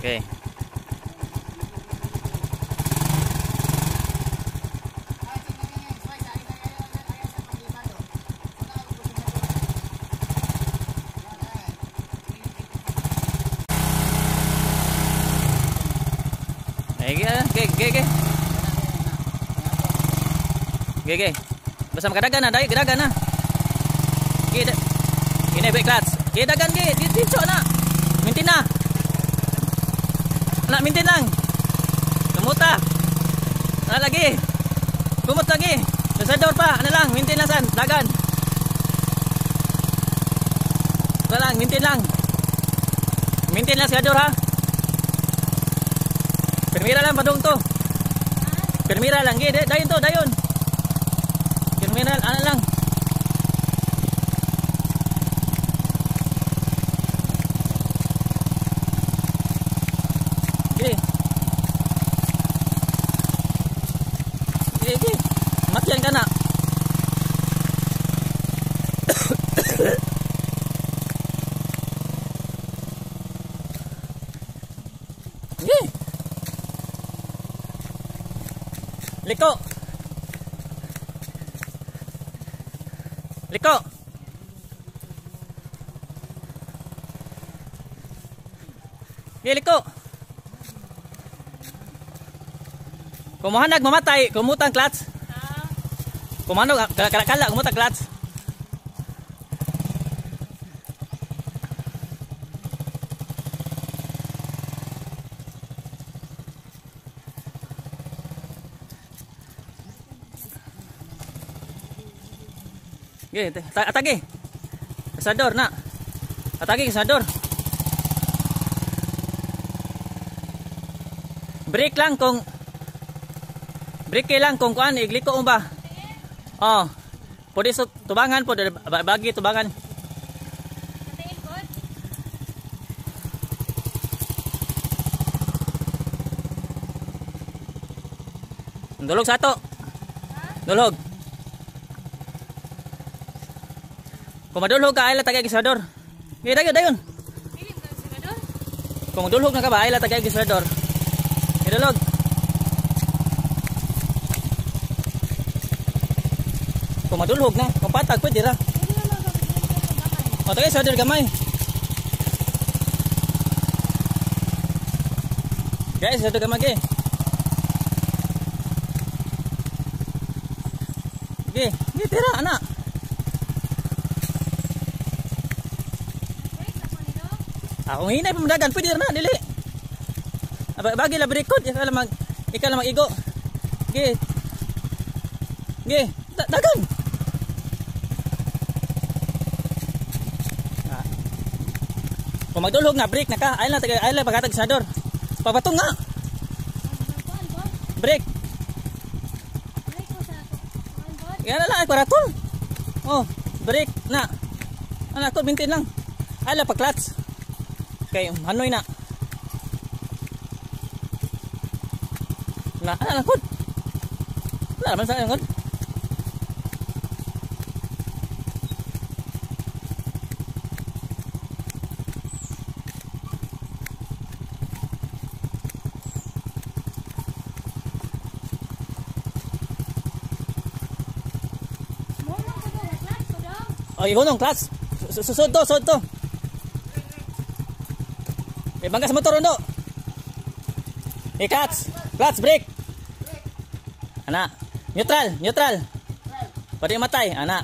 Okay. Eh, ge, ge, ge, ge. Ge, ge. Basta makadagan na, dai, kadagan na. Ge, da. Ini baik kelas. Ge, dagan ge, di tincok na. Mintin na. Nak mintin lang. Kemuta. Nak lagi. Kumut lagi. Tersedor pa, ano lang, mintin lang san, dagan. Ano lang, mintin lang. Mintin lang sedor ha. Permira lang padung to. Permira lang, gede, dayon to, dayon. Permira ano lang. Liko. Liko. Ge liko. Kumuhanag mamatay, kumutang clutch. Kumano kala kala kala kumutang clutch. Ta- atagi. Sador na. Atagi sador. Break lang kung Break lang kung kuan igliko mo ba. Oh. Pwede so tubangan po ba- bagi tubangan. Dulog sa ato. Dulog. Kung madulhog ka, ay latagay gisador. Gaya dayon, dayon. Kung madulhog na ka ba, ay latagay gisador. Idulog. Kung madulhog na, kung patag, pwede ra. O, tagay sador gamay. Guys, sador gamay. Gay, gay, tira, anak. Ah, kung hinay pa madagan, pwede na, dili. Bagi la berikot, ikaw lang mag, ikaw lang mag-igo. Ge. Ge, da dagan. Ah. Kung magdulhog na, break na ka. Ay lang, ay lang pagkatag sador. Pabatong nga. Break. Yan lang, kwaratol. Oh, break na. Anak ko, bintin lang. Ay kệ hắn nói nặng là là khút là nó sẽ ngất Oye, vos no, class. Soto, soto. Susod to. Eh, bangga sa motor undo. Eh, clutch. Clutch, brake. Ana. Neutral, neutral. Pwede matay, ana.